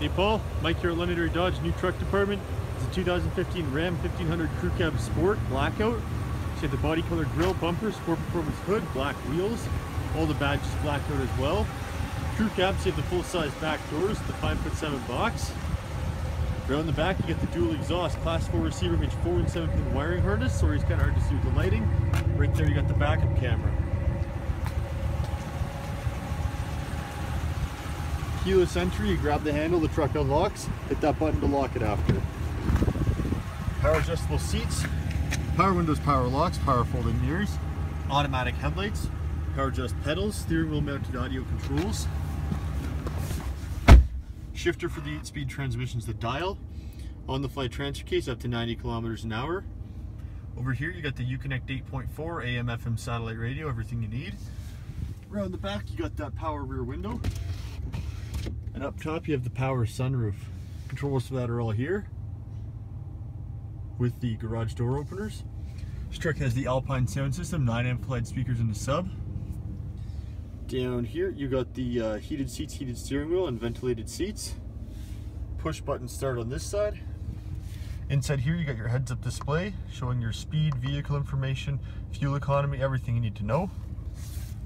Hey Paul, Mike here at Londonderry Dodge New Truck Department. It's a 2015 Ram 1500 Crew Cab Sport Blackout. You have the body color grille, bumper, Sport Performance hood, black wheels, all the badges blacked out as well. Crew cabs, you have the full size back doors, the 5'7 box. Around the back, you get the dual exhaust, class 4 receiver, image 4 and 7 pin wiring harness. Sorry, it's kind of hard to see with the lighting. Right there, you got the backup camera. Keyless entry, you grab the handle, the truck unlocks, hit that button to lock it after. Power adjustable seats, power windows, power locks, power folding mirrors, automatic headlights, power adjust pedals, steering wheel mounted audio controls, shifter for the 8-speed transmissions, the dial, on the fly transfer case up to 90 kilometers an hour. Over here you got the Uconnect 8.4 AM FM satellite radio, everything you need. Around the back you got that power rear window. And up top you have the power sunroof. Controls for that are all here with the garage door openers. This truck has the Alpine sound system, 9 amplified speakers in the sub. Down here you got the uh, heated seats, heated steering wheel, and ventilated seats. Push button start on this side. Inside here you got your heads up display showing your speed, vehicle information, fuel economy, everything you need to know.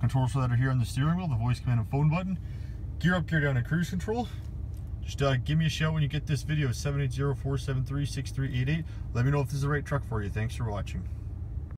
Controls for that are here on the steering wheel, the voice command and phone button. Gear up, gear down, and cruise control. Just uh, give me a shout when you get this video, 780-473-6388. Let me know if this is the right truck for you. Thanks for watching.